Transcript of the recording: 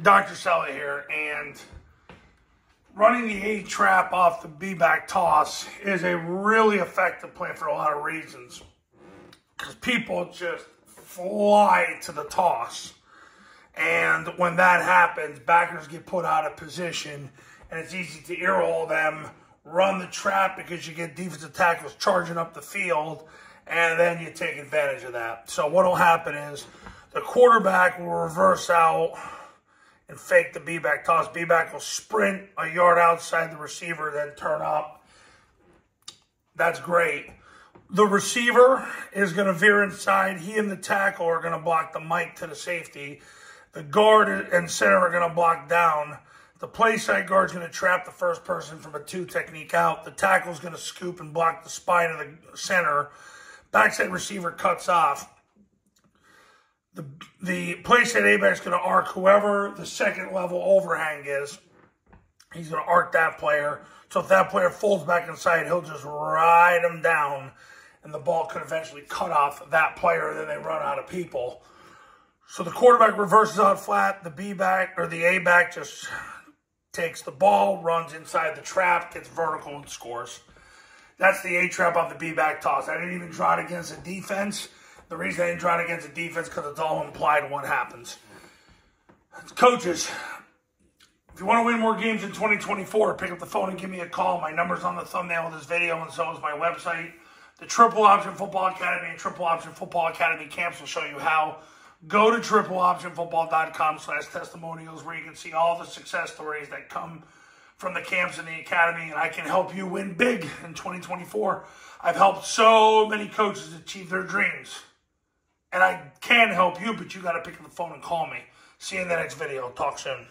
Dr. Cella here, and running the A trap off the B back toss is a really effective plan for a lot of reasons. Because people just fly to the toss. And when that happens, backers get put out of position, and it's easy to ear roll them, run the trap because you get defensive tackles charging up the field, and then you take advantage of that. So what will happen is the quarterback will reverse out and fake the B-back toss. B-back will sprint a yard outside the receiver, then turn up. That's great. The receiver is going to veer inside. He and the tackle are going to block the Mike to the safety. The guard and center are going to block down. The play side guard is going to trap the first person from a two technique out. The tackle is going to scoop and block the spine of the center. Backside receiver cuts off the place at A-back is going to arc whoever the second level overhang is. He's going to arc that player. So if that player folds back inside, he'll just ride him down, and the ball could eventually cut off that player. And then they run out of people. So the quarterback reverses out flat. The B back or the A back just takes the ball, runs inside the trap, gets vertical, and scores. That's the A trap on the B back toss. I didn't even draw it against the defense. The reason I didn't draw it against the defense because it's all implied what happens. Coaches, if you want to win more games in 2024, pick up the phone and give me a call. My number's on the thumbnail of this video, and so is my website. The Triple Option Football Academy and Triple Option Football Academy camps will show you how. Go to tripleoptionfootball.com slash testimonials where you can see all the success stories that come from the camps in the academy, and I can help you win big in 2024. I've helped so many coaches achieve their dreams. And I can help you, but you got to pick up the phone and call me. See you in the next video. Talk soon.